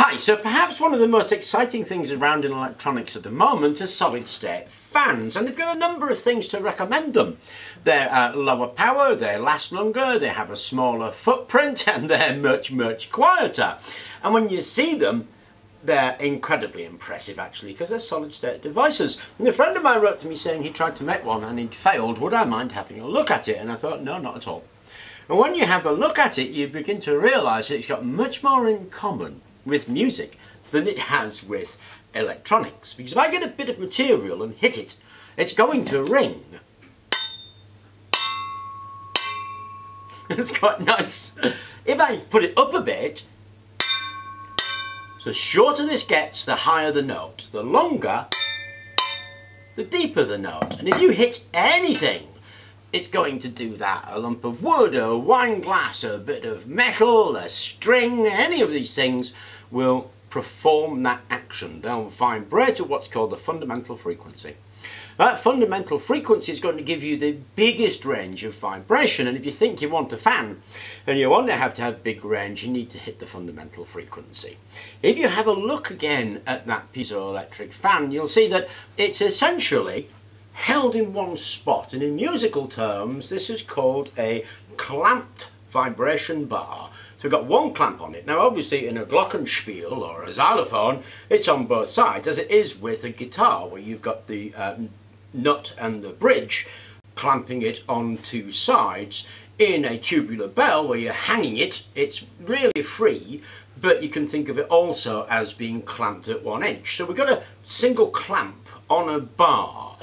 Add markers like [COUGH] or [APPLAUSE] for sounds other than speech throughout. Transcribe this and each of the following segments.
Hi, so perhaps one of the most exciting things around in electronics at the moment is solid state fans and they've got a number of things to recommend them. They're uh, lower power, they last longer, they have a smaller footprint [LAUGHS] and they're much much quieter. And when you see them they're incredibly impressive actually because they're solid state devices. And a friend of mine wrote to me saying he tried to make one and he'd failed, would I mind having a look at it? And I thought no not at all. And when you have a look at it you begin to realise that it's got much more in common with music than it has with electronics. Because if I get a bit of material and hit it, it's going to ring. [LAUGHS] it's quite nice. If I put it up a bit, the shorter this gets, the higher the note. The longer, the deeper the note. And if you hit anything, it's going to do that. A lump of wood, a wine glass, a bit of metal, a string, any of these things will perform that action. They'll vibrate at what's called the fundamental frequency. That fundamental frequency is going to give you the biggest range of vibration and if you think you want a fan and you want to have to have big range you need to hit the fundamental frequency. If you have a look again at that piezoelectric fan you'll see that it's essentially held in one spot and in musical terms this is called a clamped vibration bar so we've got one clamp on it. Now obviously in a glockenspiel or a xylophone, it's on both sides as it is with a guitar where you've got the uh, nut and the bridge clamping it on two sides. In a tubular bell where you're hanging it, it's really free but you can think of it also as being clamped at one edge. So we've got a single clamp on a bar.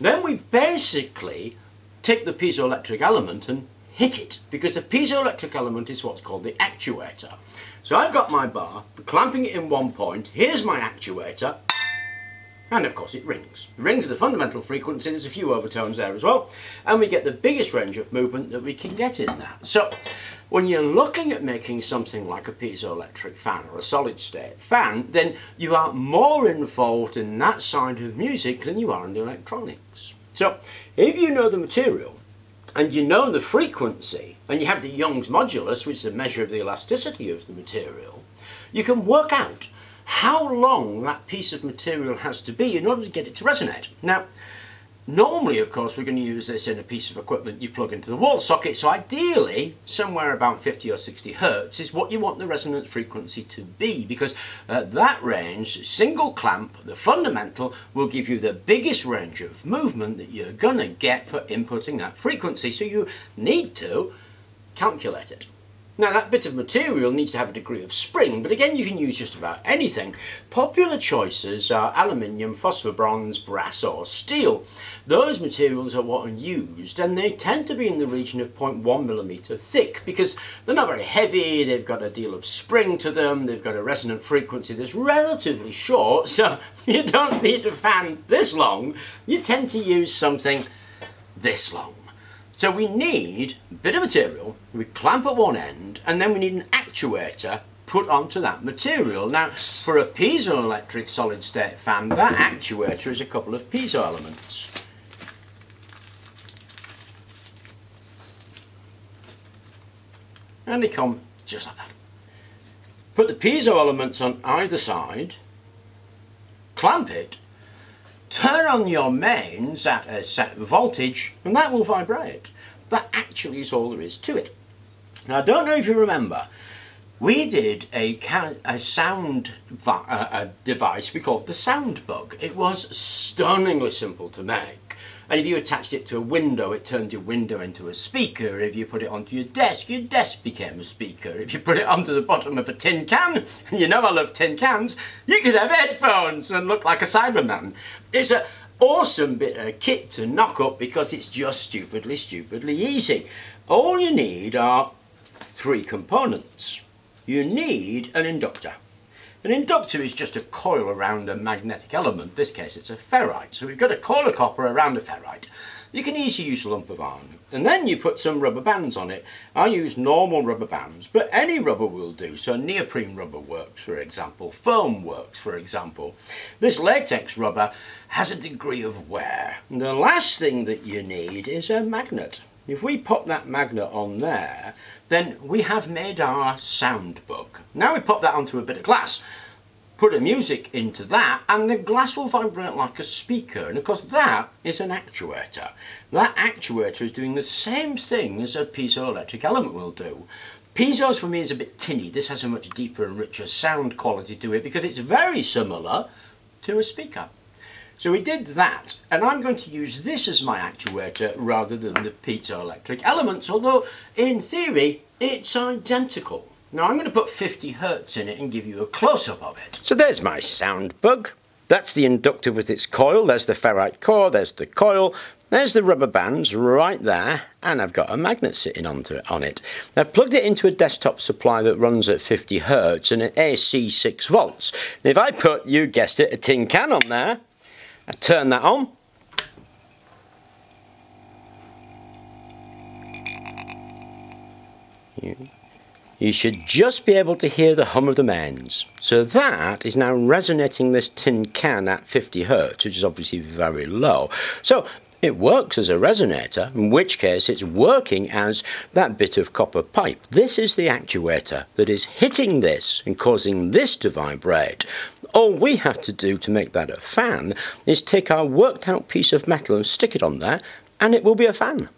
Then we basically take the piezoelectric element and hit it because the piezoelectric element is what's called the actuator. So I've got my bar, clamping it in one point, here's my actuator, and of course it rings. It rings at the fundamental frequency, there's a few overtones there as well, and we get the biggest range of movement that we can get in that. So when you're looking at making something like a piezoelectric fan or a solid state fan, then you are more involved in that side of music than you are in the electronics. So if you know the material, and you know the frequency, and you have the Young's modulus, which is a measure of the elasticity of the material, you can work out how long that piece of material has to be in order to get it to resonate. Now, Normally, of course, we're going to use this in a piece of equipment you plug into the wall socket, so ideally, somewhere about 50 or 60 hertz is what you want the resonance frequency to be, because at that range, single clamp, the fundamental, will give you the biggest range of movement that you're going to get for inputting that frequency, so you need to calculate it. Now that bit of material needs to have a degree of spring, but again you can use just about anything. Popular choices are aluminium, phosphor bronze, brass or steel. Those materials are what are used and they tend to be in the region of 0.1 millimeter thick because they're not very heavy, they've got a deal of spring to them, they've got a resonant frequency that's relatively short, [LAUGHS] so you don't need a fan this long, you tend to use something this long. So we need a bit of material, we clamp at one end, and then we need an actuator put onto that material. Now, for a piezoelectric solid state fan, that actuator is a couple of piezo elements. And they come just like that. Put the piezo elements on either side, clamp it, turn on your mains at a set voltage and that will vibrate. That actually is all there is to it. Now I don't know if you remember, we did a, a sound a device we called the Sound Bug. It was stunningly simple to make. And if you attached it to a window, it turned your window into a speaker. If you put it onto your desk, your desk became a speaker. If you put it onto the bottom of a tin can, [LAUGHS] and you know I love tin cans, you could have headphones and look like a Cyberman. It's an awesome bit of kit to knock up because it's just stupidly, stupidly easy. All you need are three components. You need an inductor. An inductor is just a coil around a magnetic element. In this case it's a ferrite. So we've got a coil of copper around a ferrite. You can easily use a lump of iron. And then you put some rubber bands on it. I use normal rubber bands, but any rubber will do. So neoprene rubber works, for example. Foam works, for example. This latex rubber has a degree of wear. And the last thing that you need is a magnet. If we pop that magnet on there, then we have made our sound bug. Now we pop that onto a bit of glass. put a music into that and the glass will vibrate like a speaker and of course that is an actuator. That actuator is doing the same thing as a piezoelectric element will do. Piezo's for me is a bit tinny. This has a much deeper and richer sound quality to it because it's very similar to a speaker. So we did that, and I'm going to use this as my actuator rather than the piezoelectric elements, although in theory it's identical. Now I'm going to put 50 hertz in it and give you a close-up of it. So there's my sound bug. That's the inductor with its coil, there's the ferrite core, there's the coil, there's the rubber bands right there, and I've got a magnet sitting onto it, on it. I've plugged it into a desktop supply that runs at 50 hertz and an AC 6 volts. And if I put, you guessed it, a tin can on there, I turn that on, you should just be able to hear the hum of the mains. So that is now resonating this tin can at 50 hertz, which is obviously very low. So it works as a resonator, in which case it's working as that bit of copper pipe. This is the actuator that is hitting this and causing this to vibrate. All we have to do to make that a fan is take our worked out piece of metal and stick it on there and it will be a fan.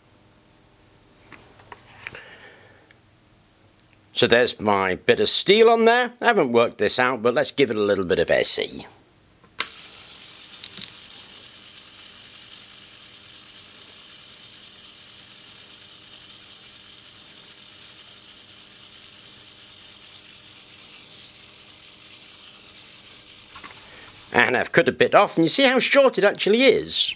So there's my bit of steel on there. I haven't worked this out, but let's give it a little bit of SE. And I've cut a bit off and you see how short it actually is.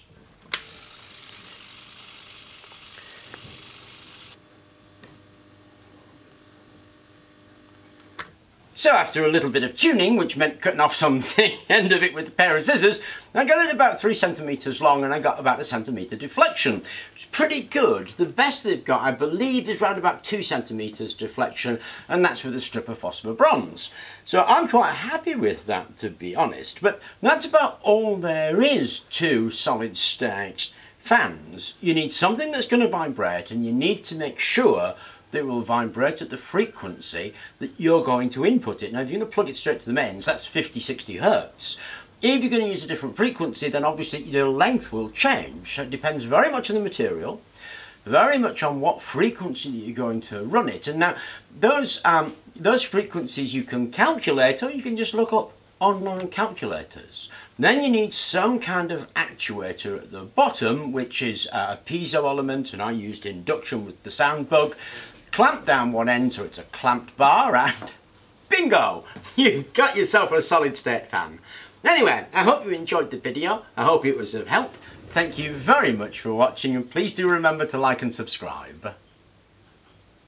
So after a little bit of tuning, which meant cutting off some [LAUGHS] end of it with a pair of scissors, I got it about three centimetres long and I got about a centimetre deflection. It's pretty good. The best they've got, I believe, is around about two centimetres deflection and that's with a strip of phosphor bronze. So I'm quite happy with that, to be honest. But that's about all there is to solid state fans. You need something that's going to vibrate and you need to make sure that it will vibrate at the frequency that you're going to input it. Now if you're going to plug it straight to the mains, that's 50, 60 hertz. If you're going to use a different frequency, then obviously the length will change. It depends very much on the material, very much on what frequency you're going to run it. And now, those, um, those frequencies you can calculate, or you can just look up online calculators. Then you need some kind of actuator at the bottom, which is uh, a piezo element, and I used induction with the sound bug clamp down one end so it's a clamped bar and [LAUGHS] bingo! [LAUGHS] You've got yourself a solid state fan. Anyway, I hope you enjoyed the video. I hope it was of help. Thank you very much for watching and please do remember to like and subscribe.